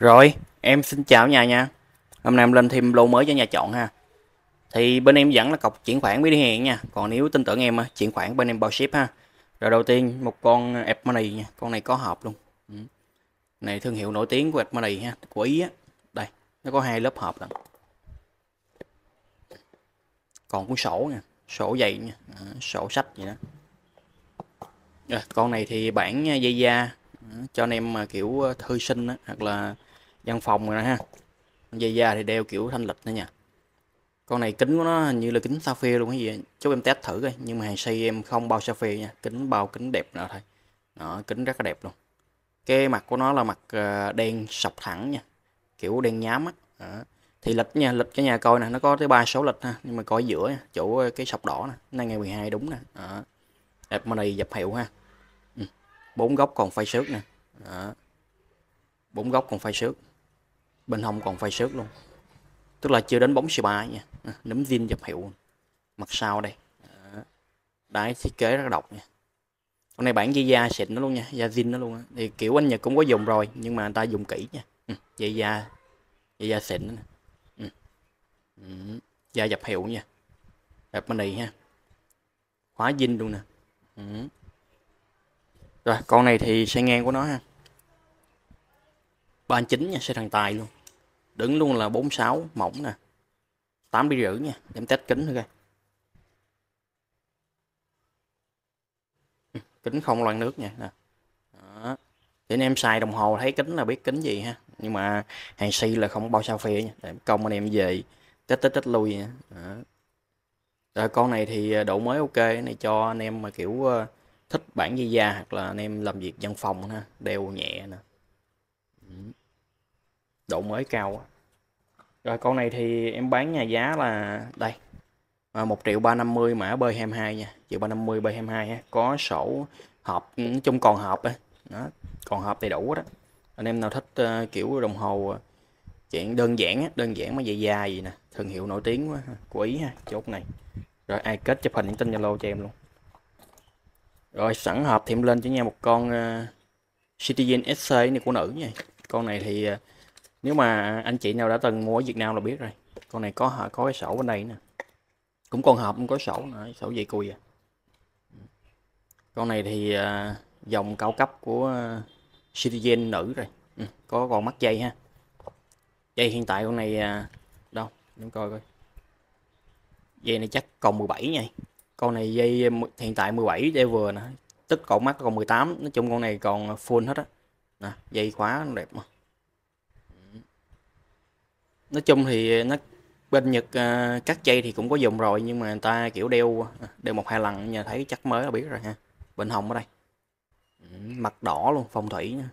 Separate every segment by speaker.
Speaker 1: Rồi, em xin chào nhà nha. Hôm nay em lên thêm lô mới cho nhà chọn ha. Thì bên em vẫn là cọc chuyển khoản với đi hẹn nha. Còn nếu tin tưởng em chuyển khoản bên em bao ship ha. Rồi đầu tiên một con App Money nha. Con này có hộp luôn. Ừ. Này thương hiệu nổi tiếng của App Money ha, của Ý á. Đây, nó có hai lớp hộp lận. Còn cuốn sổ nha, sổ dày nha, à, sổ sách gì đó. Rồi, con này thì bản dây da cho anh em mà kiểu ờ, thư sinh á, hoặc là văn phòng rồi nè ha. Dây da thì đeo kiểu thanh lịch nữa nha. Con này kính của nó hình như là kính sapphire luôn cái gì chúc em test thử coi nhưng mà hàng xây em không bao sapphire nha. Kính bao kính đẹp nữa thôi. Đó, kính rất là đẹp luôn. Cái mặt của nó là mặt ờ, đen sọc thẳng nha. Kiểu đen nhám á. Đó. thì lịch nha lịch cái nhà coi nè nó có tới ba số lịch ha nhưng mà coi giữa nha. chỗ ờ, cái sọc đỏ nè. Nay ngày 12 đúng nè. Đó. đẹp mà này dập hiệu ha. Ừ. Bốn góc còn phay xước nè. Bốn góc còn phay xước bên hông còn phay sớt luôn. Tức là chưa đến bóng xì ba nha. À, nấm zin dập hiệu mặt sau đây. Đáy thiết kế rất độc nha. Con này bản dây da xịn nó luôn nha. Da zin nó luôn thì kiểu anh nhật cũng có dùng rồi nhưng mà người ta dùng kỹ nha. Ừ, dây da dây da xịn nữa ừ. Ừ. da dập hiệu nha. Đẹp bên này ha. Khóa zin luôn nè. Ừ. rồi con này thì xe ngang của nó ha. 39 nha xe thằng tài luôn đứng luôn là 46 mỏng nè. 8 đi rưỡi nha, em test kính thôi coi. Ừ, kính không loang nước nha, nè. Đó. để anh em xài đồng hồ thấy kính là biết kính gì ha. Nhưng mà hàng si là không bao sao phê nha. Để công anh em về, test test test lui nha. Đó. rồi con này thì à, độ mới ok này cho anh em mà kiểu à, thích bản dây da hoặc là anh em làm việc văn phòng ha, đeo nhẹ nè. Ừ độ mới cao rồi con này thì em bán nhà giá là đây à, 1 triệu 350 mã bơi 22 nha triệu 350 bơi 22 ha. có sổ hộp nói chung còn hộp đó. đó còn hộp đầy đủ đó anh em nào thích uh, kiểu đồng hồ ờ, chuyện đơn giản đơn giản mà dài dài gì nè thương hiệu nổi tiếng quá của ý ha chốt này rồi ai kết chụp hình những tin zalo cho em luôn rồi sẵn hộp thì em lên cho nha một con uh, Citizen SC này của nữ nha con này thì uh, nếu mà anh chị nào đã từng mua ở Việt Nam là biết rồi. Con này có có cái sổ bên đây nè. Cũng còn hộp cũng có sổ nữa sổ dây cùi à. Con này thì à, dòng cao cấp của à, Citizen nữ rồi. Ừ, có còn mắt dây ha. Dây hiện tại con này à, đâu chúng coi coi. Dây này chắc còn 17 nha. Con này dây à, hiện tại 17 dây vừa nè. Tức cổ mắt còn 18 nói chung con này còn à, full hết á. Nè dây khóa đẹp mà nói chung thì nó bên Nhật uh, cắt dây thì cũng có dùng rồi nhưng mà người ta kiểu đeo à, đeo một hai lần nhà thấy chắc mới là biết rồi ha. Bệnh hồng ở đây. Ừ, mặt đỏ luôn phong thủy nha.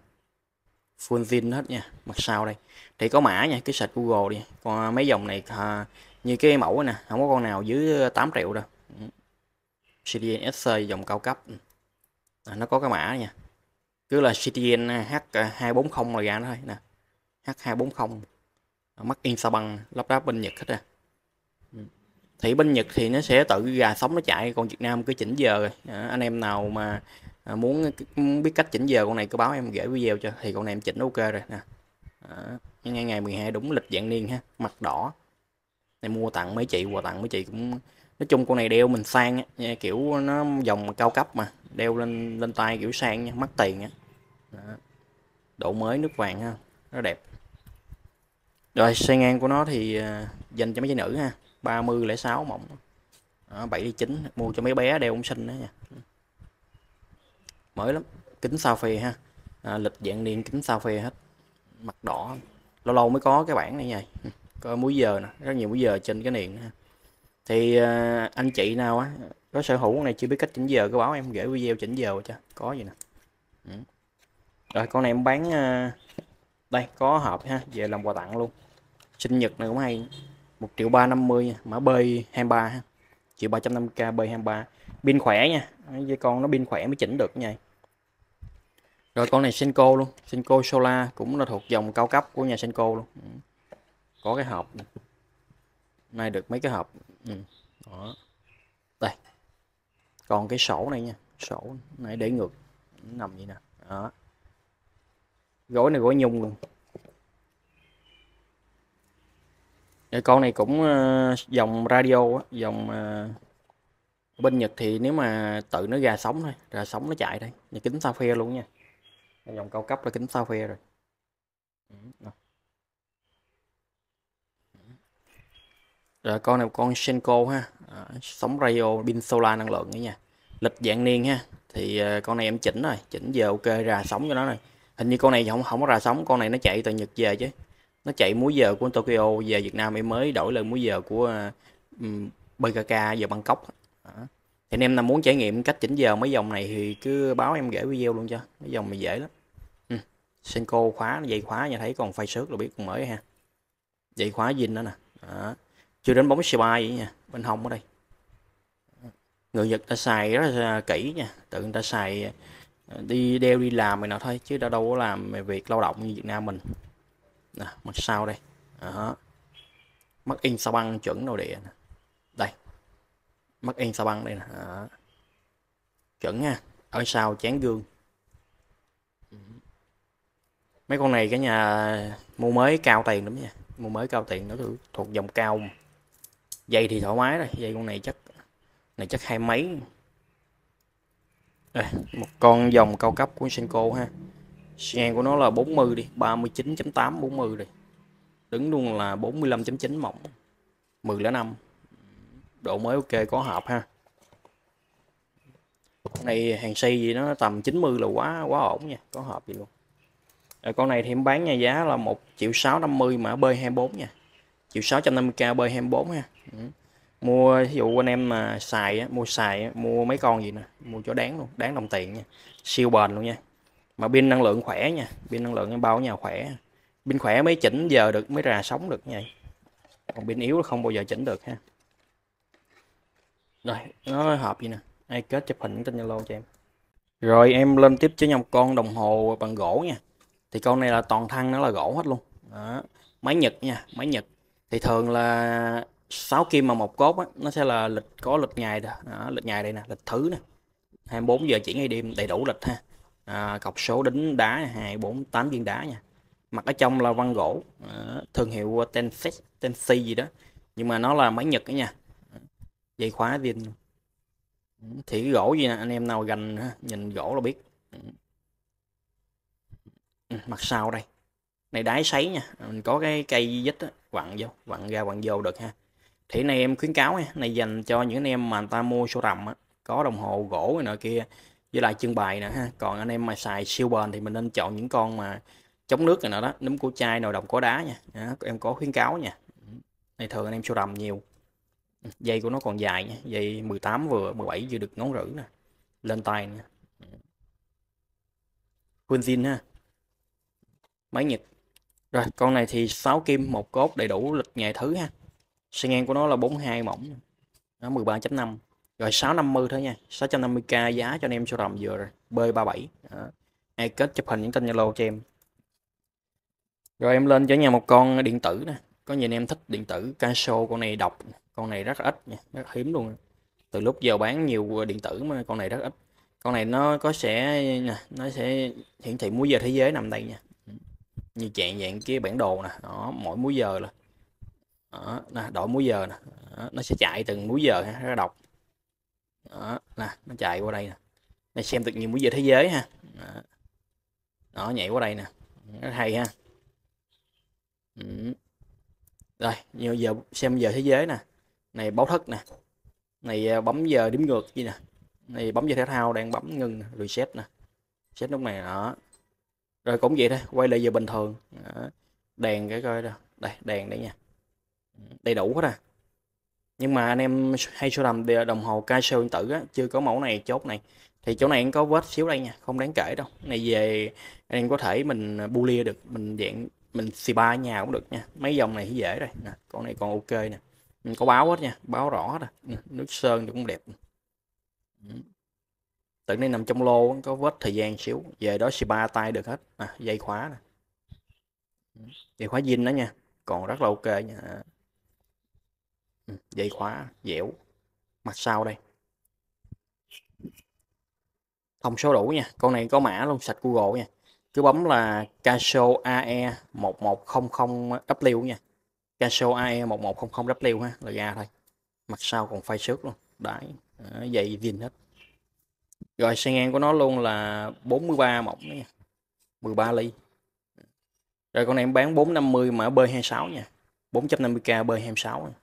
Speaker 1: Full zin hết nha mặt sau đây. Thì có mã nha cái sạch Google đi. Còn mấy dòng này à, như cái mẫu nè không có con nào dưới 8 triệu đâu. Ừ. CDN SC dòng cao cấp. Ừ. À, nó có cái mã nha. Cứ là CDN H240 à, là ra nó thôi nè. H240 mắt in sao bằng lắp ráp bên Nhật hết à. Ừ. Thì bên Nhật thì nó sẽ tự gà sống nó chạy còn Việt Nam cứ chỉnh giờ rồi. À, anh em nào mà à, muốn biết cách chỉnh giờ con này cứ báo em gửi video cho thì con này em chỉnh ok rồi nè. À, ngày ngày 12 đúng lịch dạng niên ha mặt đỏ. Này mua tặng mấy chị quà tặng mấy chị cũng nói chung con này đeo mình sang nha, kiểu nó dòng cao cấp mà đeo lên lên tay kiểu sang nha mắc tiền á. Độ mới nước vàng ha nó đẹp rồi xe ngang của nó thì à, dành cho mấy chị nữ ha. 30 06 mỏng đó, 7 đi 9 mua cho mấy bé đeo cũng sinh đó nha. Mới lắm kính sao phê ha. À, lịch dạng niên kính sao phê hết. Mặt đỏ lâu lâu mới có cái bản này nha. Có múi giờ nè rất nhiều múi giờ trên cái niền ha. Thì uh, anh chị nào á có sở hữu này chưa biết cách chỉnh giờ cứ báo em gửi video chỉnh giờ cho có gì nè. Ừ. rồi con này em bán uh, đây có hộp ha về làm quà tặng luôn sinh nhật này cũng hay. 1 triệu 350 mã b 23 ha. Triệu 350k b 23 pin khỏe nha với con nó pin khỏe mới chỉnh được nha. Rồi con này Senko luôn Senko Solar cũng là thuộc dòng cao cấp của nhà Senko luôn. Ừ. Có cái hộp này, được mấy cái hộp? Ừ. Đó. đây. Còn cái sổ này nha sổ này để ngược nằm vậy nè đó. Gối này gối nhung luôn. Cái con này cũng uh, dòng radio á, dòng uh, bên Nhật thì nếu mà tự nó ra sóng thôi, ra sóng nó chạy đây, Nhà kính sao phe luôn nha. Dòng cao cấp là kính sao phe rồi. Rồi con này con Senko ha, à, sóng radio pin solar năng lượng nữa nha. Lịch dạng niên ha. Thì uh, con này em chỉnh rồi, chỉnh giờ ok ra sóng cho nó này. Hình như con này không không có ra sóng, con này nó chạy từ Nhật về chứ. Nó chạy múi giờ của Tokyo về Việt Nam em mới đổi lên múi giờ của ờ, um, BKK giờ Bangkok. Đó. Thì anh em nào muốn trải nghiệm cách chỉnh giờ mấy dòng này thì cứ báo em gửi video luôn cho. Mấy dòng này dễ lắm. Ừ. Senko khóa, dây khóa nhà thấy còn phai sớt là biết còn mới ha. Dây khóa zin đó nè. Đó chưa đến bóng xe bay nha bên hông ở đây người Nhật ta xài rất là à, kỹ nha tự người ta xài ờ, đi đeo đi làm này nào thôi chứ đâu đâu có làm việc lao động như Việt Nam mình nè mặt sau đây. Đó. mắt in sao băng chuẩn nội địa nè. đây. Mắt in sao băng đây nè. Đó. chuẩn nha. Ở sau chán gương. Mấy con này cả nhà mua mới cao tiền lắm nha. Mua mới cao tiền nó thuộc dòng cao. Dây thì thoải mái rồi dây con này chắc này chắc hai mấy. Đây, một con dòng cao cấp của Senko ha ngang của nó là 40 đi 39.8 40 đi. Đứng luôn là 45.9 mỏng 10 là 5 độ mới ok có hợp ha. Con này hàng xây gì nó tầm 90 là quá quá ổn nha có hợp gì luôn. Rồi con này thì em bán nha giá là 1 triệu 650 mà B24 nha. triệu 650k B24 ha. Ừ. mua ví dụ anh em mà xài á, mua xài á, mua mấy con gì nè mua cho đáng luôn đáng đồng tiền nha. Siêu bền luôn nha mà pin năng lượng khỏe nha. Pin năng lượng bao nhà khỏe. Pin khỏe mới chỉnh giờ được mới ra sống được nha. Còn pin yếu không bao giờ chỉnh được ha. Rồi nó hợp gì nè? Ai kết chụp hình trên zalo cho em. Rồi em lên tiếp cho nhau con đồng hồ bằng gỗ nha. Thì con này là toàn thân nó là gỗ hết luôn. Đó. máy nhật nha máy nhật. Thì thường là 6 kim mà một cốt á, nó sẽ là lịch có lịch ngày đó, đó lịch ngày đây nè lịch thứ nè. 24 giờ chỉ ngày đêm đầy đủ lịch ha à, cọc số đính đá 248 viên đá nha. Mặt ở trong là văn gỗ à, thương hiệu Tenset Tensi gì đó. Nhưng mà nó là máy Nhật đó nha. Dây khóa viên thì cái gỗ gì nè anh em nào gành nhìn gỗ là biết. Ừ, mặt sau đây. Này đáy sấy nha mình có cái cây dít đó, vặn vô vặn ra vặn vô được ha. Thì này em khuyến cáo nha này dành cho những anh em mà người ta mua số rầm á có đồng hồ gỗ này nọ kia với lại trưng bày nữa ha. Còn anh em mà xài siêu bền thì mình nên chọn những con mà chống nước này nọ đó nấm của chai nồi đồng có đá nha. Đó, em có khuyến cáo nha. Này thường anh em sưu đầm nhiều. Ừ, dây của nó còn dài nha. Dây 18 vừa 17 vừa được ngón rữ nè. Lên tay nè. Quinzin ha. Máy nhật rồi con này thì 6 kim một cốt đầy đủ lịch ngày thứ ha. Xe ngang của nó là 42 mỏng nó 13.5 rồi 650 thôi nha 650k giá cho anh em cho tầm vừa rồi B37 đó. ai kết chụp hình những tên Zalo cho em. Rồi em lên cho nhà một con điện tử nè. Có nhiều anh em thích điện tử Casio con này độc con này rất ít nha rất hiếm luôn. Từ lúc giờ bán nhiều điện tử mà con này rất ít. Con này nó có sẽ nó sẽ hiển thị múi giờ thế giới nằm đây nha. Như dạng dạng cái bản đồ nè đó mỗi múi giờ là đó, đổi múi giờ nè. Đó, nó sẽ chạy từng múi giờ ha rất đọc đó nè nó chạy qua đây nè. Này xem được nhiều mũi giờ thế giới ha. Đó, đó nhảy qua đây nè. Rất hay ha. Ừ. rồi nhiều giờ xem giờ thế giới nè. Này báo thức nè. Này à, bấm giờ đếm ngược gì nè. Này bấm giờ thể thao đang bấm ngừng reset nè. Reset lúc này đó. Rồi cũng vậy thôi quay lại giờ bình thường. Đó. đèn cái coi đó. Đây đèn đây nha. Đầy đủ hết à nhưng mà anh em hay sưu tầm đồng hồ Casio điện tử á, chưa có mẫu này chốt này. Thì chỗ này có vết xíu đây nha không đáng kể đâu. Này về anh em có thể mình bulia được mình dạng mình xì ba nhà cũng được nha. Mấy dòng này thì dễ rồi. Nè con này còn ok nè. Mình có báo hết nha báo rõ rồi ừ, nước sơn cũng đẹp. Ừ. Tự này nằm trong lô có vết thời gian xíu. Về đó ba tay được hết. À, dây khóa nè. Ừ, dây khóa zin đó nha. Còn rất là ok nha ừ, dây khóa dẻo. Mặt sau đây. Thông số đủ nha. Con này có mã luôn sạch google nha. Cứ bấm là Casio AE 1100W nha. Casio AE 1100W ha là ra thôi. Mặt sau còn phay xước luôn. Đấy ờ, dày zin hết. Rồi xe ngang của nó luôn là 43 mỏng nha. 13 ly. Rồi con này em bán 450 mã B26 nha. 450k B26 nha.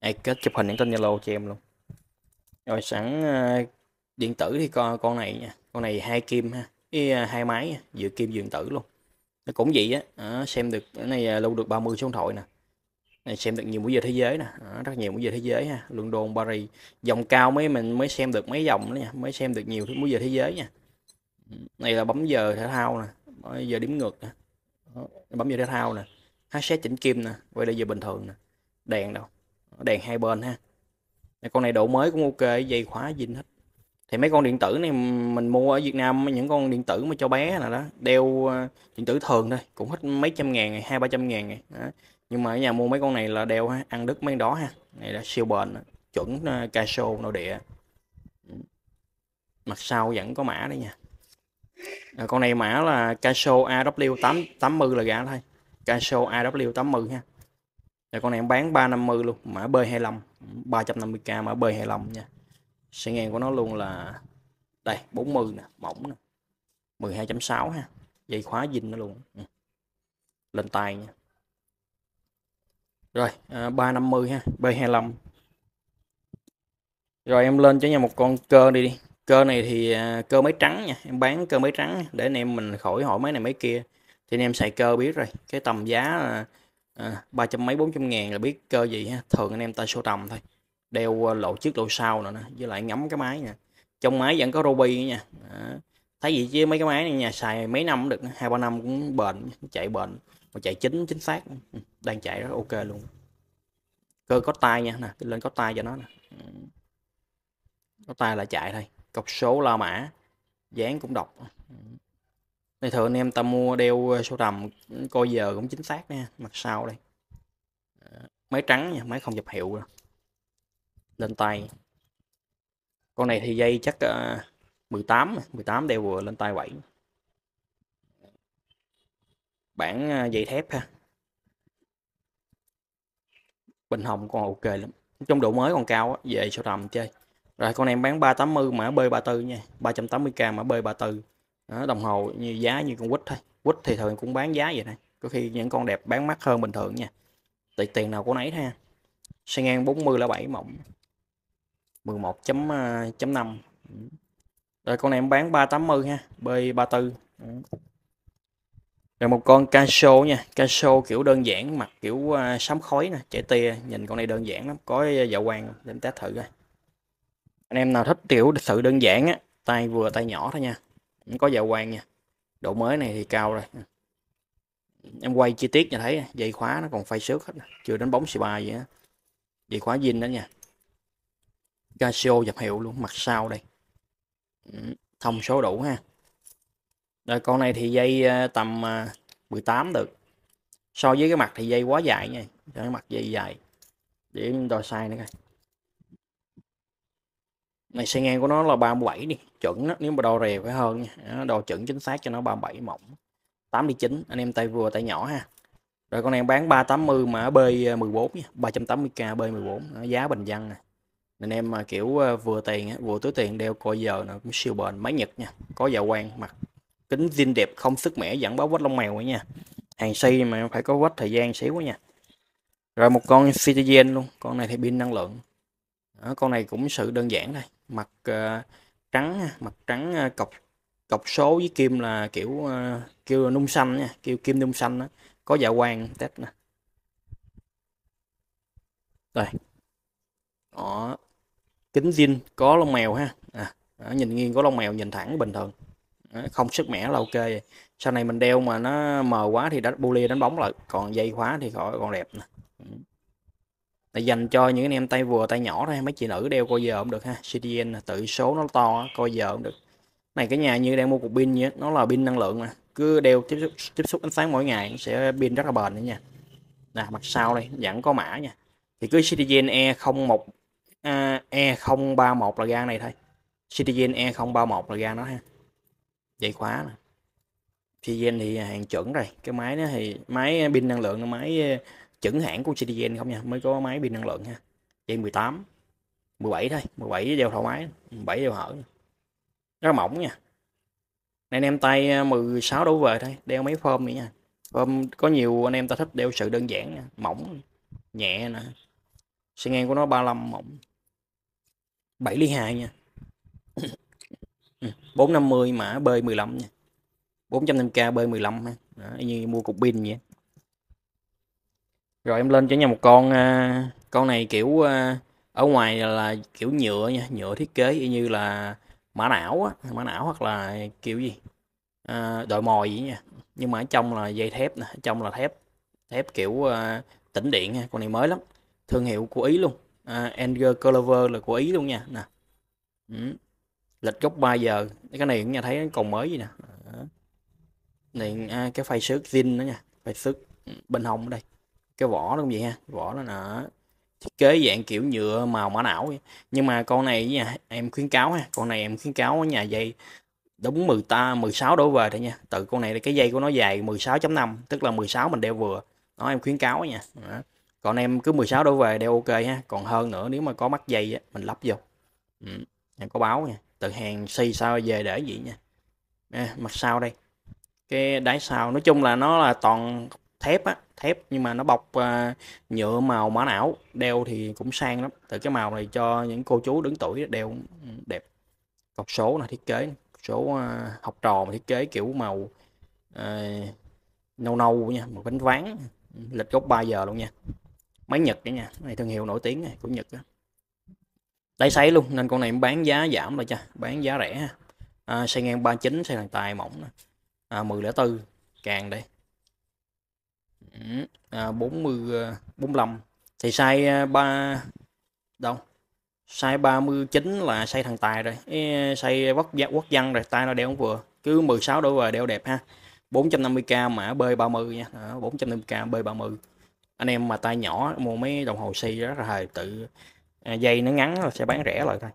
Speaker 1: Ai kết chụp hình những tên Zalo cho em luôn. Rồi sẵn uh, điện tử thì con con này nha. Con này hai kim ha. Cái uh, ờ, hai máy vừa kim vừa điện tử luôn. Nó cũng vậy á. À, xem được cái này uh, lưu được 30 số điện thoại nè. Này xem được nhiều mũi giờ thế giới nè. À, rất nhiều mũi giờ thế giới ha. London Paris. Dòng cao mấy mình mới xem được mấy dòng nữa nha. Mới xem được nhiều mũi giờ thế giới nha. Này là bấm giờ thể thao nè. Bấm giờ điểm ngược nè. Bấm giờ thể thao nè. HZ chỉnh kim nè. Quay lại giờ bình thường nè. Đèn đâu đèn hai bên ha. Con này độ mới cũng ok dây khóa zin hết. Thì mấy con điện tử này mình mua ở Việt Nam những con điện tử mà cho bé là đó đeo ờ, điện tử thường thôi cũng hết mấy trăm ngàn này hai ba trăm ngàn đó. nhưng mà ở nhà mua mấy con này là đeo ha ăn đứt mấy đó ha. Này là siêu bền chuẩn uh, Casio nội địa. Mặt sau vẫn có mã đấy nha. À, con này mã là Casio AW8 80 là gã thôi. Casio AW80 ha rồi con này em bán 350 luôn mã B25 350k mã B25 nha. Xe ngang của nó luôn là đây 40 nè mỏng nè 12.6 ha dây khóa zin nó luôn. Ừ. lên tay nha. Rồi à, 350 ha B25 rồi em lên cho nhà một con cơ đi đi. Cơ này thì à, cơ máy trắng nha em bán cơ máy trắng để anh em mình khỏi hỏi máy này máy kia. Thì anh em xài cơ biết rồi cái tầm giá là à, ba trăm mấy bốn trăm ngàn là biết cơ gì ha? Thường anh em ta số tầm thôi. Đeo ờ, lộ trước lộ sau nữa nè với lại ngắm cái máy nè. Trong máy vẫn có ruby nha. À, thấy gì chứ mấy cái máy này nhà xài mấy năm cũng được hai ba năm cũng bền chạy bền. Mà chạy chính chính xác. Ừ, đang chạy rất ok luôn. Cơ có tay nha nè lên có tay cho nó nè. Ừ. Có tay là chạy thôi. Cọc số la mã dán cũng đọc. Ừ này thường anh em ta mua đeo ờ, số rầm coi giờ cũng chính xác nha mặt sau đây. Ờ, máy trắng nha máy không dập hiệu rồi. lên tay. Con này thì dây chắc uh, 18 18 đeo vừa lên tay 7 bản dây thép ha. Bình hồng còn ok lắm. Trong độ mới còn cao á, về số rầm chơi. Rồi con em bán 380 mã B34 nha 380k mã B34 đó, đồng hồ như giá như con quýt thôi. Quýt thì thường cũng bán giá vậy này có khi những con đẹp bán mắc hơn bình thường nha. Tùy tiền nào có nấy ha? Xe ngang 40 là 7 mộng 11.5 rồi con này em bán 380 ha. B34 ừ. rồi một con Casio nha. Casio kiểu đơn giản mặt kiểu uh, sám khói nè trẻ tia. Nhìn con này đơn giản lắm. Có dạo quang để em test thử coi. Anh em nào thích kiểu sự đơn giản á tay vừa tay nhỏ thôi nha có dạ quang nha. Độ mới này thì cao rồi. Em quay chi tiết cho thấy, dây khóa nó còn phay xước hết chưa đánh bóng xì ba gì á. Dây khóa zin đó nha. Casio dập hiệu luôn, mặt sau đây. Ừ, thông số đủ ha. Rồi con này thì dây ờ, tầm ờ, 18 được. So với cái mặt thì dây quá dài nha. Cái mặt dây dài. Để đo sai nữa coi này, xe ngang của nó là 37 đi, chuẩn đó. nếu mà đo rè phải hơn nha. Đo chuẩn chính xác cho nó 37 mỏng 89 anh em tay vừa tay nhỏ ha. Rồi con này bán 380 mà B14 nha 380k B14 giá bình dân nè. Anh em mà kiểu ờ, vừa tiền vừa túi tiền đeo coi giờ nó cũng siêu bền, máy nhật nha, có dạ quan mặt kính zin đẹp, không sức mẻ dẫn báo vết lông mèo nha. Hàng xây mà phải có vết thời gian xíu quá nha. Rồi một con Citizen luôn, con này thì pin năng lượng đó, con này cũng sự đơn giản thôi. Mặt uh, ờ, trắng mặt trắng uh, cọc cọc số với kim là kiểu uh, kêu nung xanh nha kêu kim nung xanh đó. có dạ quang test nè. Đây đó. Kính zin có lông mèo ha. À, đó, nhìn nghiêng có lông mèo nhìn thẳng bình thường. Đó, không sức mẻ là ok. Sau này mình đeo mà nó mờ quá thì đánh buli đánh bóng lại. Còn dây khóa thì khỏi còn đẹp nè. Ừ là dành cho những anh em tay vừa tay nhỏ thôi mấy chị nữ đeo coi giờ cũng được ha. CDN tự số nó to coi giờ cũng được. Này cái nhà như đang mua cục pin nhé nó là pin năng lượng mà. Cứ đeo tiếp xúc, tiếp xúc ánh sáng mỗi ngày nó sẽ pin rất là bền nữa nha. Nè mặt sau đây vẫn có mã nha. Thì cứ Citizen E01 à, E031 là gan này thôi. Citizen E031 là gan nó ha. Dây khóa nè. Citizen thì hàng chuẩn rồi. Cái máy nó thì máy pin năng lượng là máy chuẩn hãng của CDN không nha mới có máy pin năng lượng ha. Dây 18 17 thôi 17 đeo thoải mái 17 đeo hở rất mỏng nha. Anh em tay à, 16 đổ về thôi đeo mấy form nữa nha. Form có nhiều anh em ta thích đeo sự đơn giản nha. mỏng nhẹ nè. Xe ngang của nó 35 mỏng. 7 ly 2 nha. 450 mã B15 nha. 405k B15 ha. Đó, như mua cục pin vậy rồi em lên cho nha một con à, con này kiểu à, ở ngoài là kiểu nhựa nha nhựa thiết kế y như là mã não á mã não hoặc là kiểu gì à, đội mồi vậy nha. Nhưng mà ở trong là dây thép nè ở trong là thép thép kiểu uh, tĩnh điện nha con này mới lắm thương hiệu của ý luôn. Uh, Anger Clover là của ý luôn nha nè. Ừ. lịch gốc 3 giờ cái này cũng nha thấy còn mới gì nè. Này à, cái phay xước zin đó nha phay xước ừ, bên hông ở đây cái vỏ nó cũng vậy ha vỏ nó là thiết kế dạng kiểu nhựa màu mã não nhưng mà con này nha em khuyến cáo ha con này em khuyến cáo nhà dây đúng 10 ta 16 đổ về thôi nha. Từ con này cái dây của nó dài 16.5 tức là 16 mình đeo vừa. Nó em khuyến cáo nha. Đó. còn em cứ 16 đổ về đeo ok ha còn hơn nữa nếu mà có mắt dây á, mình lắp vô. Ừ. em có báo nha từ hàng xì sao về để gì nha. À, mặt sau đây. Cái đáy sau nói chung là nó là toàn thép á thép nhưng mà nó bọc uh, nhựa màu mã não. Đeo thì cũng sang lắm. Từ cái màu này cho những cô chú đứng tuổi đeo ừ, đẹp. Cọc số là thiết kế số uh, học trò mà thiết kế kiểu màu uh, nâu nâu nha một bánh ván ừ, lịch gốc 3 giờ luôn nha. Máy Nhật đấy nha này thương hiệu nổi tiếng này của Nhật đó. đáy sấy luôn nên con này bán giá giảm rồi cha bán giá rẻ ha. À, xe ngang 39 xe thằng tài mỏng à, 1004 càng đây à, 40 45 à, thì size à, 3 đâu? Size 39 là size thằng tài rồi. Size quốc gia quốc dân rồi. Tay nó đeo không vừa. Cứ 16 đổ về đeo đẹp ha. 450k mã B30 nha. À, 450k B30 anh em mà tay nhỏ mua mấy đồng hồ si rất là hời. Tự à, dây nó ngắn là sẽ bán rẻ lại thôi.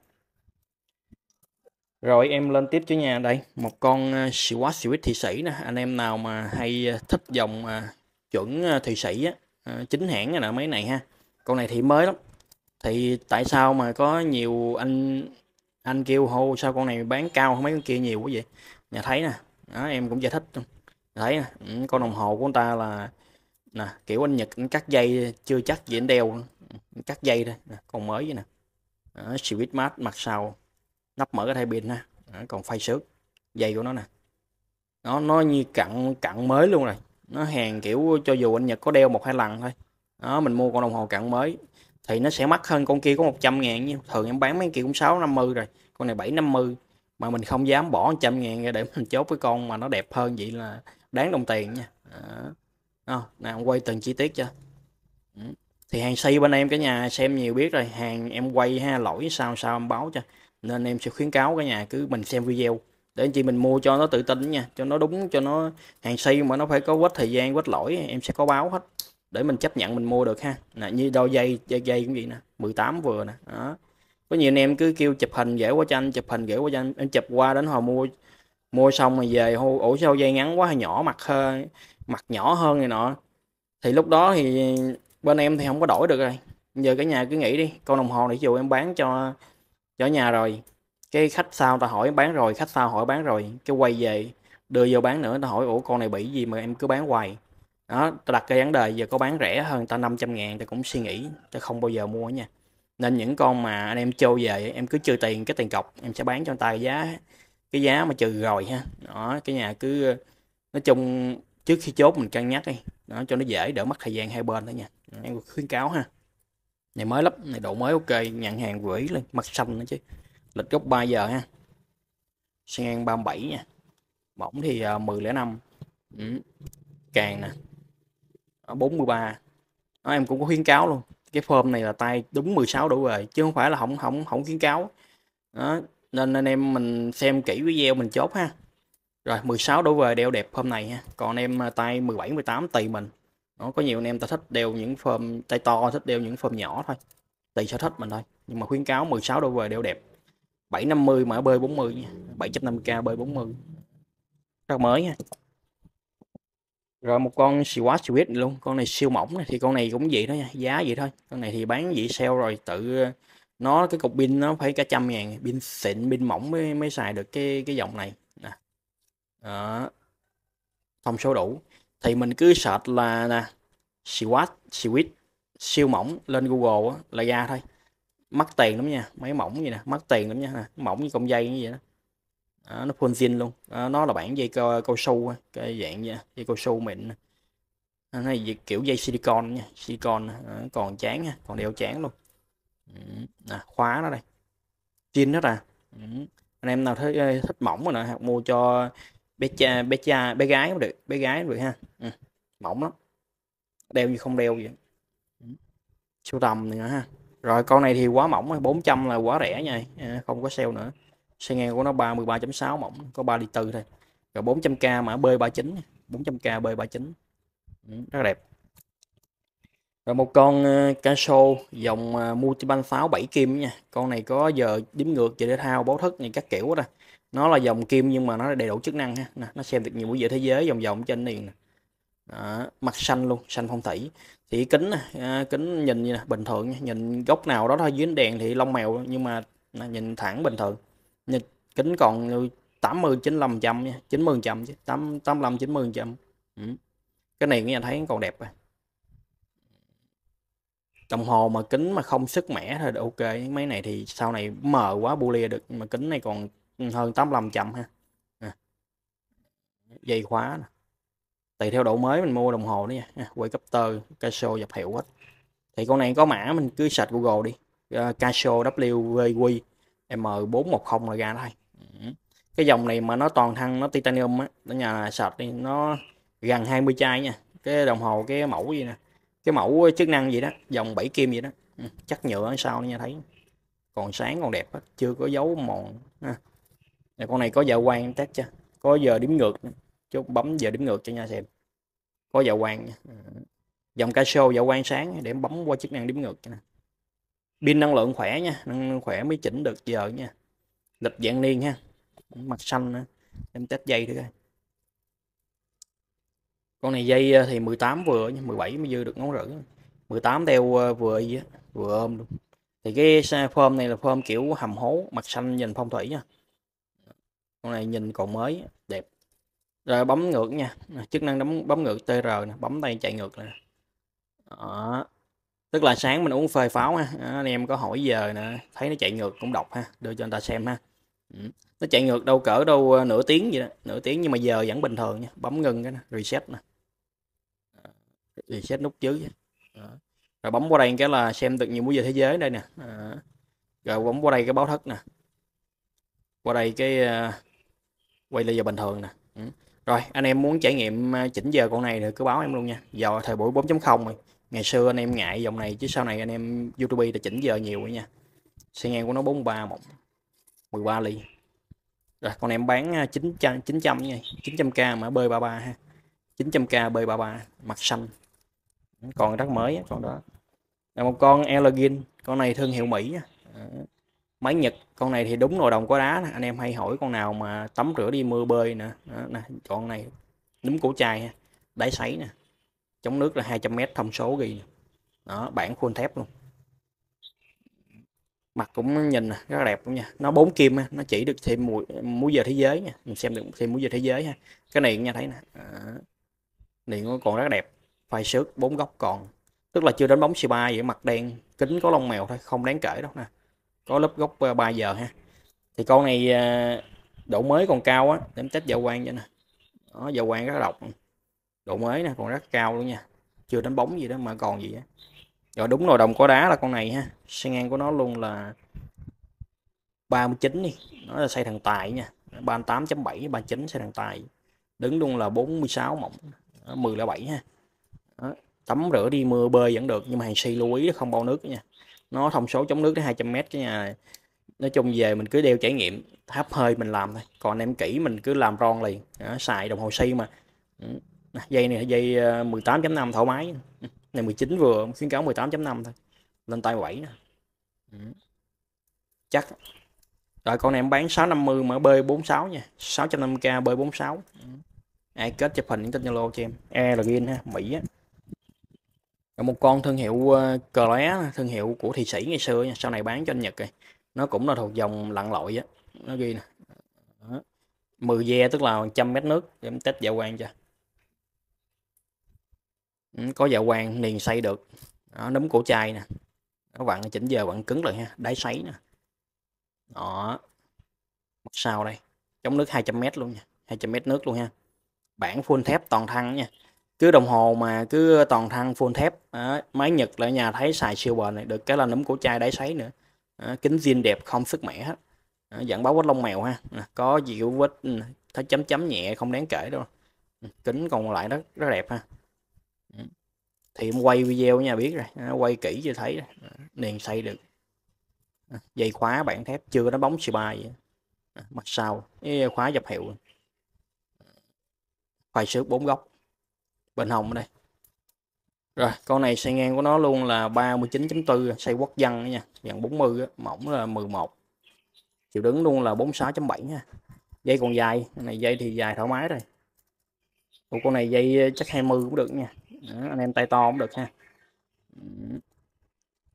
Speaker 1: Rồi em lên tiếp cho nhà đây. Một con uh, Swatch Switch thị Sĩ nè. Anh em nào mà hay à, thích dòng uh, chuẩn ờ, Thụy Sĩ á. Ờ, chính hãng là mấy này ha. Con này thì mới lắm. Thì tại sao mà có nhiều anh anh kêu hô sao con này bán cao hơn mấy con kia nhiều quá vậy? Nhà thấy nè. Đó, em cũng giải thích luôn. Thấy nè. Ừ, con đồng hồ của người ta là nè kiểu anh Nhật anh cắt dây chưa chắc gì anh đeo ừ, cắt dây thôi. Nè, còn mới vậy nè. Đó, switch mát mặt sau. Nắp mở cái thay pin ha. Đó, còn phay xước dây của nó nè. Nó nó như cặn cặn mới luôn rồi nó hàng, kiểu, cho dù anh Nhật có đeo một hai lần thôi. Đó, mình mua con đồng hồ cận mới. Thì nó sẽ mắc hơn con kia có 100 ngàn nhưng thường em bán mấy kia cũng 650 rồi. Con này 750 mà mình không dám bỏ 100 ngàn để mình chốt cái con mà nó đẹp hơn vậy là đáng đồng tiền nha. Đó. nào, quay từng chi tiết cho. Ừ. Thì hàng xây bên em cả nhà, xem nhiều biết rồi. Hàng em quay ha, lỗi sao sao em báo cho. Nên em sẽ khuyến cáo cả nhà cứ mình xem video để anh chị mình mua cho nó tự tin nha, cho nó đúng, cho nó hàng xây mà nó phải có quét thời gian quét lỗi, em sẽ có báo hết. Để mình chấp nhận mình mua được ha. Nè, như đôi dây dây dây cũng vậy nè 18 vừa nè, đó. Có nhiều anh em cứ kêu chụp hình gửi qua cho anh, chụp hình gửi qua cho anh. Em chụp qua đến hồi mua mua xong rồi về, hô ổ sao dây ngắn quá hay nhỏ mặt hơi mặt nhỏ hơn này nọ. Thì lúc đó thì bên em thì không có đổi được rồi. Giờ cả nhà cứ nghĩ đi, con đồng hồ này dù em bán cho cho nhà rồi cái khách sau ta hỏi bán rồi, khách sau hỏi bán rồi, cái quay về, đưa vô bán nữa ta hỏi, ủa, con này bị gì mà em cứ bán hoài? Đó ta đặt cái vấn đề, giờ có bán rẻ hơn ta 500 ngàn ta cũng suy nghĩ ta không bao giờ mua nha. Nên những con mà anh em trâu về, em cứ trừ tiền, cái tiền cọc em sẽ bán cho người ta giá, cái giá mà trừ rồi ha. Đó, cái nhà cứ, nói chung trước khi chốt mình cân nhắc đi, đó, cho nó dễ, đỡ mất thời gian hai bên đó nha. Em khuyến cáo ha. Này mới lắm, này độ mới ok nhận hàng gửi lên, mặt xanh nữa chứ lịch gốc 3 giờ ha. Xe ngang 37 nha. Mỏng thì à, uh, 1005 ừ. càng nè. À, 43 đó, em cũng có khuyến cáo luôn. Cái form này là tay đúng 16 đủ rồi chứ không phải là không không không khuyến cáo. Đó nên anh em mình xem kỹ video mình chốt ha. Rồi 16 đổ về đeo đẹp hôm này ha. Còn em à, tay 17 18 tùy mình. Nó có nhiều anh em ta thích đeo những form tay to thích đeo những form nhỏ thôi. Tùy sở thích mình thôi. Nhưng mà khuyến cáo 16 đổ về đeo đẹp. 750 mã B40 nha. 750k B40 rất mới nha. Rồi một con Swat Sweet luôn, con này siêu mỏng này. thì con này cũng vậy thôi nha, giá vậy thôi. Con này thì bán vậy sale rồi, tự, nó, cái cục pin nó phải cả trăm ngàn, pin xịn, pin mỏng mới mới xài được cái cái dòng này. Nè. Đó. Thông số đủ. Thì mình cứ search là nè Swat Sweet siêu mỏng, lên Google là ra thôi mắc tiền lắm nha máy mỏng vậy nè mắc tiền lắm nha mỏng như con dây như vậy đó. À, nó full zin luôn. À, nó là bản dây cao, cao su cái dạng dây cao su mịn nó kiểu dây silicon nha silicon à, còn chán nha còn đeo chán luôn. Ừ, nè khóa nó đây. Zin hết à. Ừ, anh em nào thấy thích mỏng rồi nè hoặc mua cho bé cha bé cha bé gái cũng được bé gái cũng được ha. Ừ. mỏng lắm. Đeo như không đeo vậy. Ừ, Siêu tầm nữa ha rồi con này thì quá mỏng 400 là quá rẻ nha. À, không có sale nữa. Xe ngang của nó 33.6 mỏng có 3 đi tư thôi. Rồi 400k mã B39 400k B39 rất đẹp. Rồi một con uh, Casio dòng uh, multibank pháo 7 kim nha. Con này có giờ đếm ngược giờ để thao báo thức này các kiểu đó. Nó là dòng kim nhưng mà nó đầy đủ chức năng ha. Nè, nó xem được nhiều buổi giờ thế giới vòng vòng trên này nè. Mặt xanh luôn xanh phong thủy thì kính à, kính nhìn như là bình thường nha. nhìn góc nào đó thôi dưới đèn thì lông mèo nhưng mà nhìn thẳng bình thường nhìn kính còn 80 95 trăm nha 90 trăm chứ 8, 85 90 trăm ừ. cái này nghe thấy còn đẹp rồi đồng hồ mà kính mà không sức mẻ thôi ok mấy này thì sau này mờ quá bu lia được mà kính này còn hơn 85 trăm ha à. dây khóa nè tùy theo độ mới mình mua đồng hồ đó nha. Quay cấp tơ Casio dập hiệu hết. Thì con này có mã mình cứ sạch Google đi. Uh, Casio WVQ M410 là ra thôi ừ. cái dòng này mà nó toàn thân nó titanium á nó nhà sạch đi nó gần 20 chai nha. Cái đồng hồ cái mẫu gì nè cái mẫu chức năng gì đó dòng 7 kim vậy đó. Ừ. chắc nhựa ở sau nha thấy. Còn sáng còn đẹp hết chưa có dấu mòn. Ha. con này có giờ quang test chưa? Có giờ đếm ngược nữa chút bấm giờ đếm ngược cho nha xem. Có giờ quang ừ. dòng Casio giờ dạ quang sáng để bấm qua chức năng đếm ngược cho nè. Pin năng lượng khỏe nha năng lượng khỏe mới chỉnh được giờ nha. Lịch dạng niên ha. Mặt xanh nữa. Em test dây thử coi. Con này dây ờ, thì 18 vừa nha 17 mới dư được ngón rỡ 18 đeo ờ, vừa vừa ôm luôn. Thì cái form này là form kiểu hầm hố mặt xanh nhìn phong thủy nha. Con này nhìn còn mới đẹp rồi bấm ngược nha chức năng bấm bấm ngược tr nè, bấm tay chạy ngược nè đó. tức là sáng mình uống phơi pháo ha anh em có hỏi giờ nè, thấy nó chạy ngược cũng đọc ha, đưa cho anh ta xem ha ừ. nó chạy ngược đâu cỡ đâu ờ, nửa tiếng vậy đó, nửa tiếng nhưng mà giờ vẫn bình thường nha bấm ngừng cái nè, reset nè reset nút dưới đó. rồi bấm qua đây cái là xem được nhiều múi giờ thế giới đây nè đó. rồi bấm qua đây cái báo thức nè qua đây cái ờ, quay lại giờ bình thường nè ừ. Rồi anh em muốn trải nghiệm à, chỉnh giờ con này thì cứ báo em luôn nha. Giờ thời buổi 4.0 rồi. Ngày xưa anh em ngại dòng này chứ sau này anh em YouTube đã chỉnh giờ nhiều rồi nha. Xe ngang của nó 43 một 13 ly. Rồi con em bán à, 900 900 nha, 900k mà B33 ha. 900k B33 mặt xanh. Còn rất mới con đó. Là một con Elegant, con này thương hiệu Mỹ nha máy Nhật con này thì đúng nồi đồng có đá anh em hay hỏi con nào mà tắm rửa đi mưa bơi nè. Đó, nè con này núm cổ chai đáy sấy nè. Chống nước là 200m thông số ghi đó bản khuôn thép luôn. Mặt cũng nhìn rất đẹp luôn nha. Nó bốn kim nó chỉ được thêm mũi múi giờ thế giới nha. Mình xem được thêm múi giờ thế giới ha. Cái này nha thấy nè. À, này nó còn rất đẹp. Phai xước bốn góc còn. Tức là chưa đến bóng xì ba vậy mặt đen kính có lông mèo thôi không đáng kể đâu nè có lớp gốc ờ, 3 giờ ha. Thì con này ờ, độ mới còn cao á, để test dạo quang cho nè. Đó dạo quang rất độc. Độ mới nè, còn rất cao luôn nha. Chưa đánh bóng gì đó mà còn gì á. Rồi đúng rồi đồng có đá là con này ha. Xe ngang của nó luôn là 39 đi. Nó là xây thằng tài nha. 38.7 39 xây thằng tài. Đứng luôn là 46 mỏng. 10 là 7 ha. Đó. tắm rửa đi, mưa bơi vẫn được, nhưng mà hàng xì lưu ý không bao nước nha nó thông số chống nước đến 200 mét cái nhà. Nói chung về mình cứ đeo trải nghiệm hấp hơi mình làm thôi. Còn em kỹ mình cứ làm ron liền. Đó, xài đồng hồ si mà. Ừ, dây này dây ờ, 18.5 thoải mái. Ừ, này 19 vừa khuyến cáo 18.5 thôi. Lên tay quẩy nè. Ừ, chắc. Rồi con này em bán 650 mà B46 nha. 650k B46 ai kết chụp hình những tin Zalo cho em. E là gin ha Mỹ á. Còn một con thương hiệu ờ, cờ lóe thương hiệu của thị sĩ ngày xưa nha sau này bán cho anh Nhật rồi. Nó cũng là thuộc dòng lặn lội á. Nó ghi nè. 10 ve tức là 100 mét nước để em test dạ quang cho. Ừ, có dạ quang liền xây được. Đó, núm cổ chai nè. Nó vặn chỉnh giờ vặn cứng lại ha đáy sấy nè. Đó. Mặt sau đây. Chống nước 200 mét luôn nha 200 mét nước luôn ha. Bản full thép toàn thân nha cứ đồng hồ mà cứ toàn thân full thép à, máy Nhật lại nhà thấy xài siêu bền này được cái là núm cổ chai đáy sấy nữa. À, kính zin đẹp không sức mẻ hết. À, dẫn báo vết lông mèo ha. Có dịu vết ừ, thấy chấm chấm nhẹ không đáng kể đâu. Ừ, kính còn lại rất rất đẹp ha. Thì em quay video nha biết rồi. Quay kỹ cho thấy liền xây được. Dây khóa bản thép chưa nó bóng xì ba vậy mặt sau cái khóa dập hiệu. Khoai xước bốn góc bình hồng ở đây. Rồi con này xây ngang của nó luôn là 39.4 xây quốc dân nha. Dàn 40 mỏng là 11 chiều đứng luôn là 46.7 nha. Dây còn dài con này dây thì dài thoải mái rồi. Ủa, con này dây ờ, chắc 20 cũng được nha. Đó, anh em tay to cũng được ha.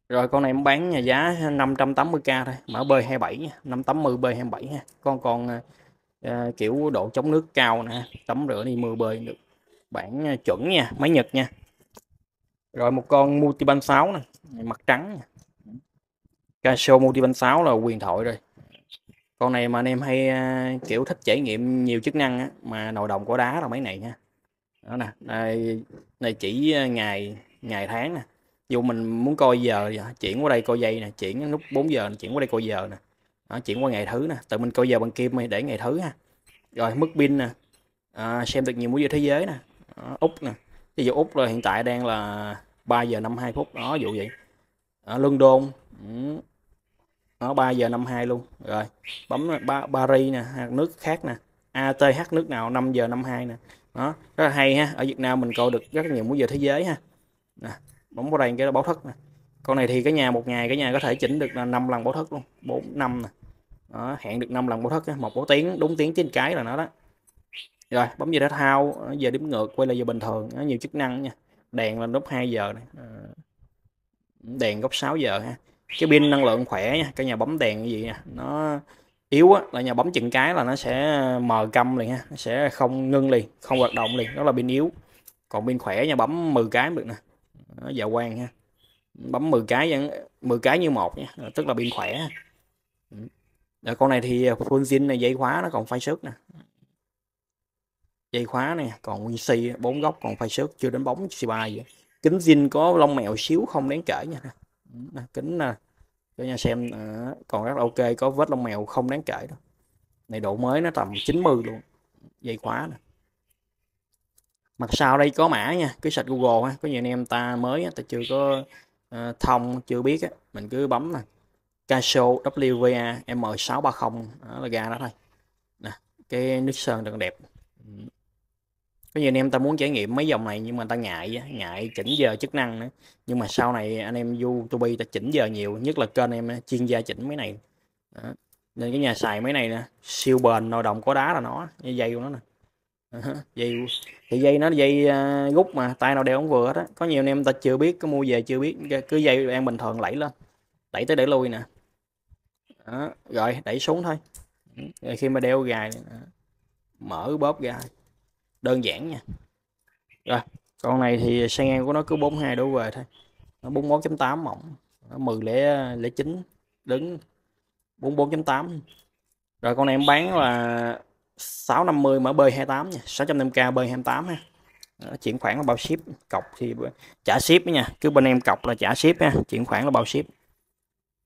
Speaker 1: Rồi con này em bán nhà giá 580k thôi mã B27 nha. 580 B27 ha. Con còn uh, kiểu độ chống nước cao nè tắm rửa đi mưa bơi được bản à, chuẩn nha máy Nhật nha. Rồi một con multiban 6 nè mặt trắng Casio multiban 6 là quyền thoại rồi. Con này mà anh em hay à, kiểu thích trải nghiệm nhiều chức năng á, mà nội đồng có đá là mấy này nha. Đó nè này, này chỉ à, ngày ngày tháng nè. Dù mình muốn coi giờ chuyển qua đây coi dây nè chuyển lúc 4 giờ chuyển qua đây coi giờ nè. Đó, chuyển qua ngày thứ nè tự mình coi giờ bằng kim để ngày thứ ha. Rồi mức pin nè. À, xem được nhiều múi giờ thế giới nè. Ờ, úc nè. Ví dụ úc là hiện tại đang là 3 giờ 52 phút đó dụ vậy. Ở London nó 3 giờ 52 luôn. Rồi bấm ba Paris nè nước khác nè. ATH nước nào 5 giờ 52 nè. Đó rất là hay ha. Ở Việt Nam mình coi được rất nhiều múi giờ thế giới ha. Nè, bấm vào đây cái báo thức nè. Con này thì cái nhà một ngày cái nhà có thể chỉnh được là 5 lần báo thức luôn 4 năm nè. Đó, hẹn được 5 lần báo thức một báo tiếng đúng tiếng trên cái là nó đó rồi bấm giờ thể thao ờ, giờ đếm ngược quay lại giờ bình thường nó nhiều chức năng nha. Đèn lên lúc 2 giờ này ờ, đèn góc 6 giờ ha. Cái pin năng lượng khỏe nha cái nhà bấm đèn cái gì nha nó yếu á là nhà bấm chừng cái là nó sẽ ờ, mờ câm liền ha nó sẽ không ngưng liền không hoạt động liền đó là pin yếu. Còn pin khỏe nhà bấm 10 cái được nè nó dạ quang ha. Bấm 10 cái vẫn 10 cái như một nha tức là pin khỏe Rồi, con này thì full zin này dây khóa nó còn phai sức nè dây khóa này còn nguyên si bốn góc còn phai sức chưa đến bóng xì bài vậy. Kính zin có lông mèo xíu không đáng kể nha. Kính nè cho nhà xem à, còn rất là ok có vết lông mèo không đáng kể đâu. Này độ mới nó tầm 90 luôn dây khóa nè. Mặt sau đây có mã nha cứ sạch google ha có nhiều anh em ta mới ta chưa có uh, thông chưa biết á mình cứ bấm nè. Casio WVA M630 đó là ga đó thôi. Nè cái nước sơn rất đẹp có nhiều anh em ta muốn trải nghiệm mấy dòng này nhưng mà ta ngại ngại chỉnh giờ chức năng nữa. Nhưng mà sau này anh em youtube ta chỉnh giờ nhiều, nhất là kênh em chuyên gia chỉnh mấy này. Đó. nên cái nhà xài mấy này nè, siêu bền nồi đồng có đá là nó như dây của nó nè. Dây thì dây nó dây rút gút mà, tay nào đeo cũng vừa đó có nhiều anh em ta chưa biết có mua về chưa biết cứ dây đang bình thường đẩy lên đẩy tới để lui nè. Đó. rồi, đẩy xuống thôi. Rồi khi mà đeo gài mở bóp ra đơn giản nha. Rồi con này thì xe ngang của nó cứ 42 đổ về thôi. Nó 41.8 mỏng 16.9 đứng 44.8 rồi con này em bán là 650 mở B28 nha 650k B28 ha. Đó, chuyển khoản là bao ship cọc thì trả ship nha cứ bên em cọc là trả ship ha chuyển khoản là bao ship.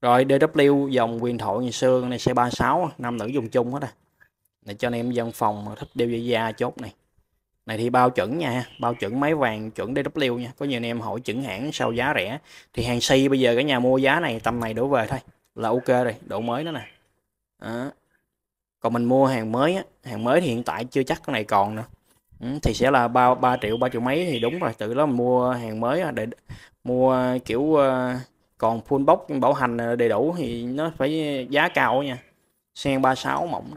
Speaker 1: Rồi DW dòng quyền thoại ngày xưa này xe 36 nam nữ dùng chung hết à. Để cho anh em dân phòng thích đeo dây da chốt này này thì bao chuẩn nha bao chuẩn máy vàng chuẩn DW nha. Có nhiều anh em hỏi chuẩn hãng sao giá rẻ. Thì hàng si bây giờ cái nhà mua giá này tầm này đổ về thôi là ok rồi độ mới đó nè. Đó. còn mình mua hàng mới á hàng mới thì hiện tại chưa chắc cái này còn nữa. Ừ, thì sẽ là ba ba triệu ba triệu mấy thì đúng rồi tự đó mình mua hàng mới để mua kiểu ờ, còn full box bảo hành đầy đủ thì nó phải giá cao nha. Sen 36 mỏng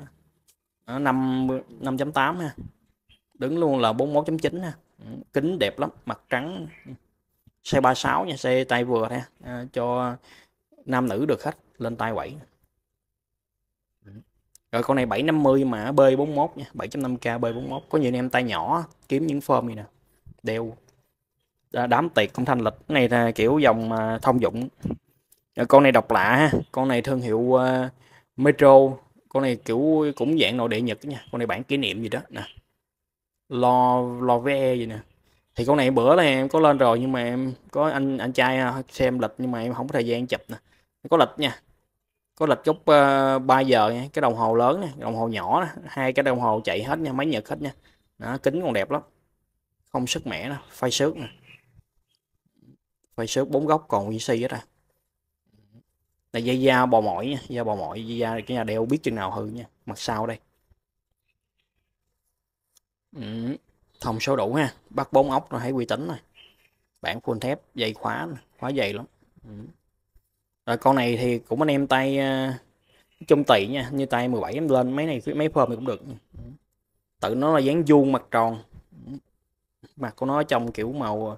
Speaker 1: năm 5.8 ha đứng luôn là 41.9 ha. Ừ, kính đẹp lắm mặt trắng. Xe 36 nha xe tay vừa ha. À, cho nam nữ được khách lên tay quẩy. Ừ. Rồi con này 750 mà B41 nha 7.5k B41 có nhiều anh em tay nhỏ kiếm những form gì nè đeo. À, đám tiệc không thanh lịch cái này là kiểu dòng à, thông dụng. Rồi con này độc lạ ha con này thương hiệu uh, Metro. Con này kiểu cũng dạng nội địa Nhật nha con này bản kỷ niệm gì đó nè lo lo ve gì nè. Thì con này bữa là em có lên rồi nhưng mà em có anh anh trai à, xem lịch nhưng mà em không có thời gian chụp nè. Có lịch nha. Có lịch lúc uh, 3 giờ nha. Cái đồng hồ lớn nè đồng hồ nhỏ nè. Hai cái đồng hồ chạy hết nha máy nhật hết nha. Đó, kính còn đẹp lắm. Không sức mẻ nè phay xước nè. Phay xước bốn góc còn VC hết à. Là dây da bò mỏi nha da bò mỏi dây da cái nhà đeo biết chừng nào hư nha. Mặt sau đây ừ. thông số đủ ha. Bắt bốn ốc rồi thấy uy tín rồi. Bản full thép dây khóa khóa dày lắm. Ừ. rồi con này thì cũng anh em tay ờ, uh, trung tỷ nha như tay 17 em lên mấy này mấy phơm thì cũng được. Ừ. tự nó là dáng vuông mặt tròn. Ừ. Mặt của nó trong kiểu màu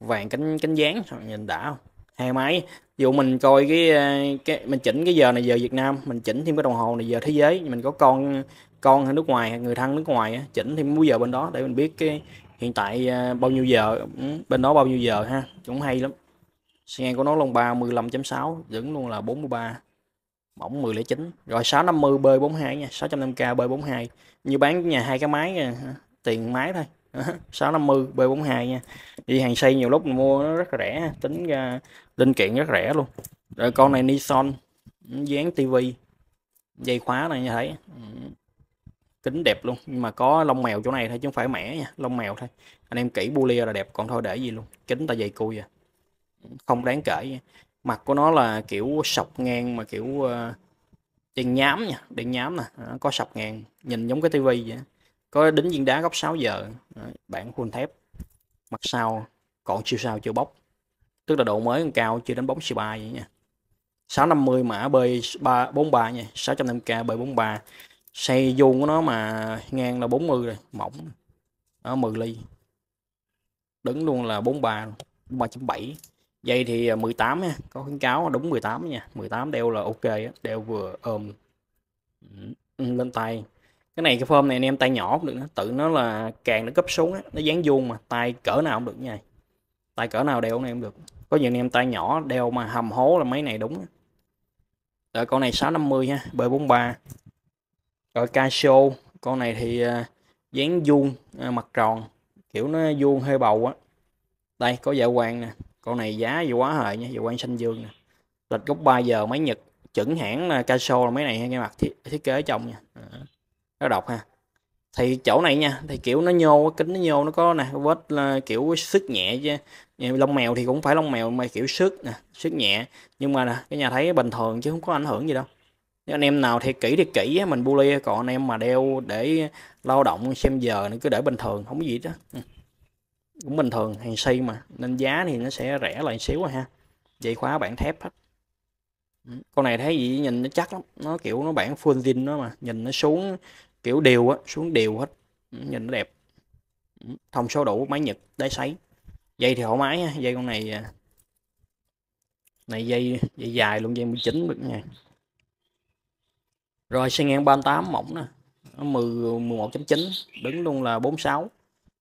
Speaker 1: vàng cánh cánh dáng nhìn đã không? Hai máy. Dụ mình coi cái ờ, cái mình chỉnh cái giờ này giờ Việt Nam mình chỉnh thêm cái đồng hồ này giờ thế giới mình có con con hay nước ngoài, người thân nước ngoài chỉnh thêm múi giờ bên đó để mình biết cái hiện tại à, bao nhiêu giờ ừ, bên đó bao nhiêu giờ ha. Cũng hay lắm. Ngang của nó lông 35.6 vẫn luôn là 43 mỏng 1009 rồi 650 B42 nha 605k B42 như bán nhà hai cái máy à, nha. tiền máy thôi. 650 B42 nha. Đi hàng xây nhiều lúc mình mua nó rất là rẻ, tính ra linh kiện rất rẻ luôn. Rồi con này Nissan, dán tivi dây khóa này như thấy. Ừ kính đẹp luôn nhưng mà có lông mèo chỗ này thôi chứ không phải mẻ nha lông mèo thôi. Anh em kỹ bulia là đẹp còn thôi để gì luôn kính ta dày cui à. Không đáng kể mặt của nó là kiểu sọc ngang mà kiểu ờ, uh, đèn nhám nha đèn nhám nè có sọc ngang nhìn giống cái tivi vậy có đính viên đá góc 6 giờ bản full thép mặt sau còn siêu sau chưa bóc. Tức là độ mới còn cao chưa đánh bóng siêu ba vậy nha. 650 mã B43 nha 650k b 43 xây vuông của nó mà ngang là 40 rồi, mỏng. Nó 10 ly. Đứng luôn là 43 3.7 dây thì à, 18 nha, có khuyến cáo đúng 18 nha. 18 đeo là ok đeo vừa ôm. Ừ, lên tay. Cái này, cái form này anh em tay nhỏ cũng được nữa, tự nó là càng nó cấp xuống đó. nó dán vuông mà, tay cỡ nào cũng được nha. Tay cỡ nào đeo này cũng được. Có nhiều anh em tay nhỏ đeo mà hầm hố là mấy này đúng rồi con này 650 ha B43 rồi Casio con này thì uh, dán vuông uh, mặt tròn kiểu nó vuông hơi bầu á. Đây có dạ quang nè con này giá gì quá hời nha dạ quang xanh dương nè. Lịch gốc 3 giờ mấy nhật chuẩn hãng uh, Casio là mấy này nghe mặt thiết, thiết kế trong nha. Nó độc ha. Thì chỗ này nha thì kiểu nó nhô kính nó nhô nó có nè vết là kiểu sức nhẹ chứ. Lông mèo thì cũng phải lông mèo mà kiểu sức nè sức nhẹ. Nhưng mà nè cái nhà thấy bình thường chứ không có ảnh hưởng gì đâu nếu anh em nào thì kỹ thì kỹ mình bully, còn anh em mà đeo để lao động xem giờ nó cứ để bình thường, không có gì đó ừ. cũng bình thường, hàng xây mà, nên giá thì nó sẽ rẻ lại xíu rồi ha. Dây khóa bản thép hết. Ừ, con này thấy gì, nhìn nó chắc lắm, nó kiểu nó bản full zin đó mà, nhìn nó xuống kiểu đều á, xuống đều hết. Ừ, nhìn nó đẹp. Thông số đủ, máy nhật, đáy sấy. Dây thì thoải mái dây con này à, này dây dây dài luôn, dây 19 bức nha rồi xe ngang 38 mỏng nè. 11.9 đứng luôn là 46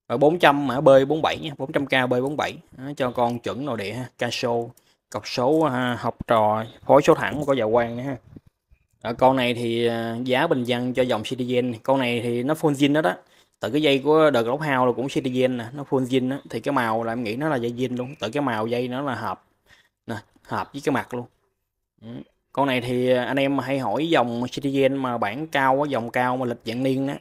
Speaker 1: rồi 400 mã B 47 nha 400k B 47 đó, cho con chuẩn nội địa ha Casio cọc số ha, học trò khối số thẳng có dạ quang nữa ha. Ở con này thì à, giá bình dân cho dòng Citizen. Con này thì nó full zin đó đó. Từ cái dây của đợt lốc hao là cũng Citizen nè nó full zin á thì cái màu là em nghĩ nó là dây zin luôn. Từ cái màu dây nó là hợp nè hợp với cái mặt luôn. Ừ con này thì à, anh em hay hỏi dòng Citizen mà bản cao dòng cao mà lịch dạng niên đó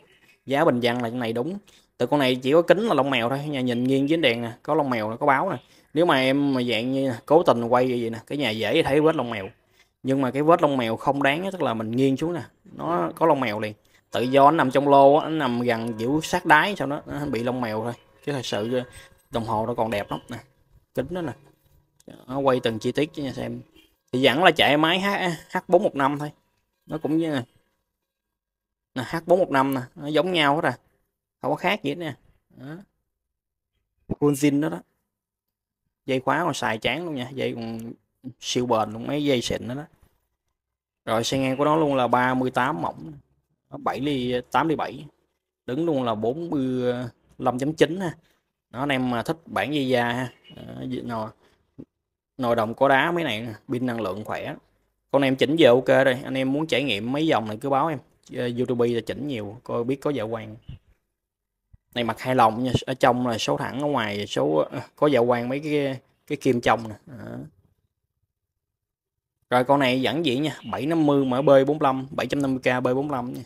Speaker 1: giá bình dân là cái này đúng. Từ con này chỉ có kính là lông mèo thôi, nhà nhìn nghiêng dưới đèn nè, có lông mèo có báo nè. Nếu mà em mà dạng như cố tình quay vậy nè, cái nhà dễ thấy vết lông mèo. Nhưng mà cái vết lông mèo không đáng tức là mình nghiêng xuống nè, nó có lông mèo liền. Tự do nó nằm trong lô nó nằm gần kiểu sát đáy sao đó, nó bị lông mèo thôi. Chứ thật sự, đồng hồ nó còn đẹp lắm nè, kính đó nè. Nó quay từng chi tiết cho nhà xem thì vẫn là chạy máy H, H415 thôi. Nó cũng như nè H415 nè nó giống nhau hết à. Không có khác gì hết nè đó. full zin đó đó. Dây khóa còn xài chán luôn nha. Dây còn siêu bền luôn mấy dây xịn đó đó. Rồi xe ngang của nó luôn là 38 mỏng. 7 ly 8 ly 7 đứng luôn là 45.9 ha. Nó anh em mà thích bản dây da ha nồi, nồi đồng có đá mấy này, pin năng lượng khỏe. Con em chỉnh giờ ok rồi, anh em muốn trải nghiệm mấy dòng này cứ báo em. Ờ, YouTube là chỉnh nhiều, coi biết có dạ quang. Này mặt hai lòng nha, ở trong là số thẳng, ở ngoài số ờ, có dạ quang mấy cái cái kim trong nè. Rồi con này dẫn dĩ nha 750 mở b 45 750k b 45 nha.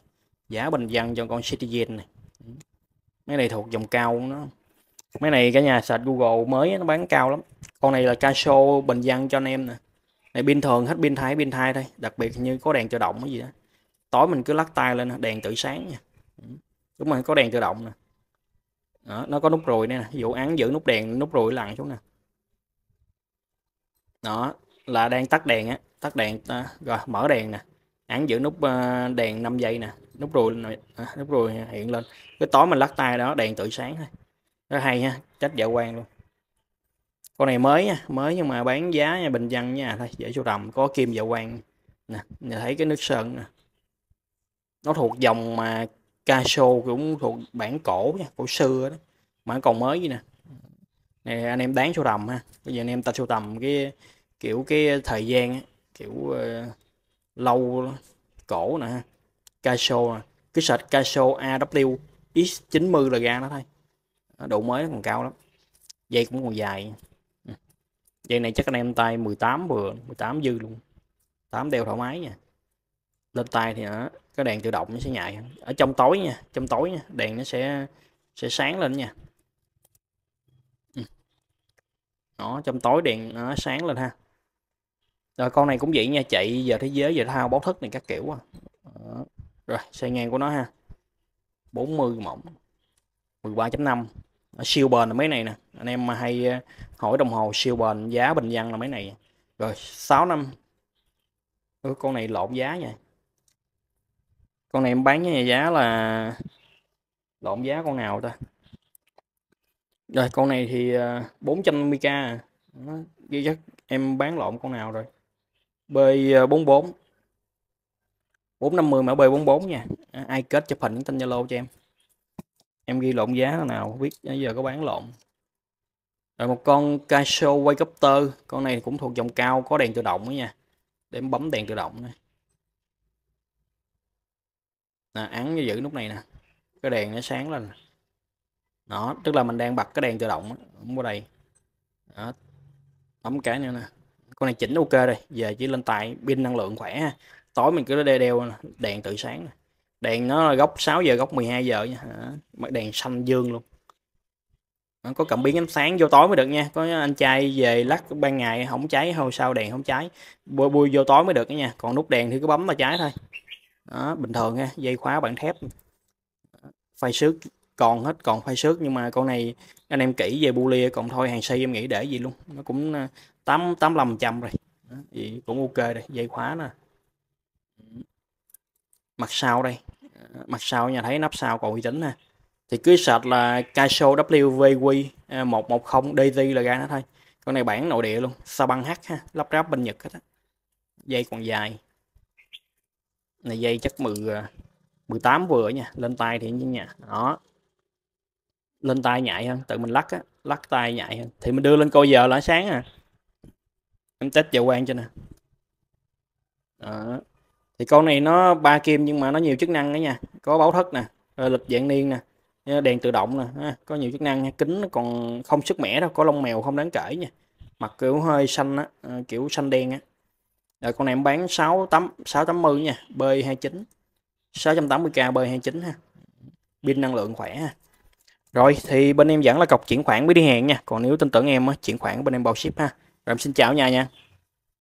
Speaker 1: Giá bình dân cho con Citizen này. Mấy này thuộc dòng cao nó mấy này cả nhà sạch Google mới nó bán cao lắm con này là Casio bình dân cho anh em nè. Này pin thường hết pin thái pin thay thôi. Đặc biệt như có đèn tự động cái gì đó. Tối mình cứ lắc tay lên đèn tự sáng nha. Ừ. Đúng rồi có đèn tự động nè. Đó, nó có nút ruồi nè. Dụ án giữ nút đèn nút ruồi lặn xuống nè. Đó là đang tắt đèn á. Tắt đèn à, rồi mở đèn nè. Án giữ nút à, đèn 5 giây nè. Nút ruồi này à, nút ruồi hiện lên. Cái tối mình lắc tay đó đèn tự sáng thôi. Nó hay ha. Trách dạ quan luôn con này mới nha mới nhưng mà bán giá nha bình dân nha. Thôi dễ sưu tầm có kim dạ quan nè nhìn thấy cái nước sơn nè. Nó thuộc dòng mà Casio cũng thuộc bản cổ nha cổ xưa đó. Mà còn mới gì nè. Này anh em đáng sưu tầm ha. Bây giờ anh em ta sưu tầm cái kiểu cái thời gian kiểu uh, lâu cổ nè ha. Casio nè. Cái sạch Casio AW X90 là ra nó thôi. Độ mới còn cao lắm. Dây cũng còn dài dây này chắc anh em tay 18 vừa 18 dư luôn. 8 đeo thoải mái nha. Lên tay thì nó cái đèn tự động nó sẽ nhạy ở trong tối nha, trong tối nha, đèn nó sẽ sẽ sáng lên nha. Ừ. Nó trong tối đèn nó sáng lên ha. Rồi, con này cũng vậy nha, chạy giờ thế giới, giờ thao báo thức này các kiểu à đó. rồi, xe ngang của nó ha. 40 mỏng 13.5 siêu bền là mấy này nè. Anh em mà hay hỏi đồng hồ siêu bền giá bình dân là mấy này. Rồi 6 năm. Ừ, con này lộn giá nha. Con này em bán với giá là lộn giá con nào ta? Rồi con này thì ờ, 450k à. nó ghi chắc em bán lộn con nào rồi? B44 450 mã B44 nha. À, ai kết chụp hình tin Zalo cho em. Em ghi lộn giá nào biết giờ có bán lộn rồi một con Casio Waycopter con này cũng thuộc dòng cao, có đèn tự động đó nha. Để em bấm đèn tự động này nè án như giữ nút này nè. Cái đèn nó sáng lên. Đó, tức là mình đang bật cái đèn tự động không qua đây. Đó. Bấm cái nữa nè. Con này chỉnh ok rồi giờ chỉ lên tại pin năng lượng khỏe ha. Tối mình cứ đeo đeo đèn tự sáng này đèn nó góc 6 giờ, góc 12 giờ nha. Đèn xanh dương luôn. Ờ, có cảm biến ánh sáng vô tối mới được nha. Có anh trai về lắc ban ngày không cháy hôm sau đèn không cháy. Bôi bôi vô tối mới được nha. Còn nút đèn thì cứ bấm là cháy thôi. Đó, bình thường nha dây khóa bản thép. Phai xước còn hết còn phai xước. Nhưng mà con này anh em kỹ về bu lia còn thôi hàng xây em nghĩ để gì luôn. Nó cũng ờ, tám tám mươi trăm rồi. Đó, cũng ok đây dây khóa nè. Mặt sau đây. Ờ, mặt sau nhà thấy nắp sau còn uy tín nè thì cứ sạch là Casio WVQ 110 DZ là ra nó thôi. Con này bản nội địa luôn, sao băng H ha, lắp ráp bên Nhật hết á. Dây còn dài. Này, dây chắc 10 18 à, vừa nha, lên tay thì như nha đó. Lên tay nhạy hơn, tự mình lắc á, lắc tay nhạy hơn. Thì mình đưa lên coi giờ là sáng à. Em test giờ quan cho nè. Đó. Thì con này nó ba kim nhưng mà nó nhiều chức năng đó nha, có báo thức nè lịch dạng niên nè đèn tự động nè có nhiều chức năng kính nó còn không sức mẻ đâu, có lông mèo không đáng kể nha. Mặt kiểu hơi xanh á ờ, kiểu xanh đen á. Rồi con này em bán 6 tấm 680 nha B29 680k B29 ha. Pin năng lượng khỏe ha. Rồi thì bên em vẫn là cọc chuyển khoản mới đi hẹn nha, còn nếu tin tưởng em á, chuyển khoản bên em bao ship ha. Rồi em xin chào nhà nha.